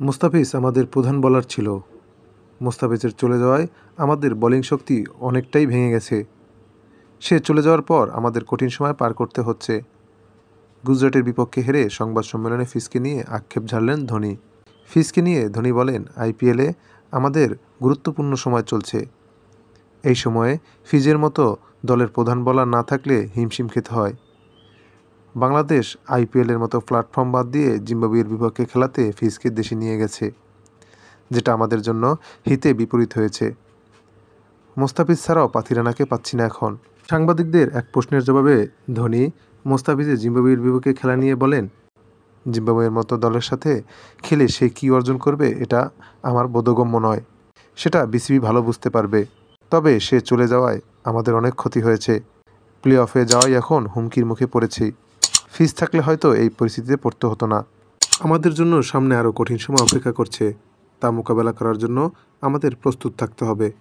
মুস্তাফিজ আমাদের প্রধান বলার ছিল। মুস্তাফিজের চলে যাওয়ায় আমাদের বোলিং শক্তি অনেকটাই ভেঙে গেছে। সে চলে যাওয়ার পর আমাদের কঠিন সময় পার করতে হচ্ছে। গুজরাটের বিপক্ষে হেরে সংবাদ সম্মেলনে ফিসকে নিয়ে আক্ষেপ ঝাড়লেন ধোনি। ফিসকে নিয়ে ধোনি বলেন আইপিএলে আমাদের গুরুত্বপূর্ণ সময় চলছে। এই সময়ে ফিজের মতো দলের প্রধান বলার না থাকলে হিমশিম খেতে হয়। বাংলাদেশ আইপিএলের মতো প্ল্যাটফর্ম বাদ দিয়ে জিম্বাবুয়ের বিপক্ষে খেলাতে ফিজকে দেশে নিয়ে গেছে, যেটা আমাদের জন্য হিতে বিপরীত হয়েছে। মোস্তাফিজ ছাড়াও পাথিরানাকে পাচ্ছি না এখন। সাংবাদিকদের এক প্রশ্নের জবাবে ধোনি মোস্তাফিজের জিম্বাবুয়ের বিপক্ষে খেলা নিয়ে বলেন, জিম্বাবুয়ের মতো দলের সাথে খেলে সে কী অর্জন করবে এটা আমার বোধগম্য নয়। সেটা বিসিবি ভালো বুঝতে পারবে। তবে সে চলে যাওয়ায় আমাদের অনেক ক্ষতি হয়েছে। প্লে অফে যাওয়াই এখন হুমকির মুখে পড়েছি। ফিজ থাকলে হয়তো এই পরিস্থিতিতে পড়তে হতো না। আমাদের জন্য সামনে আরও কঠিন সময় অপেক্ষা করছে। তা মোকাবেলা করার জন্য আমাদের প্রস্তুত থাকতে হবে।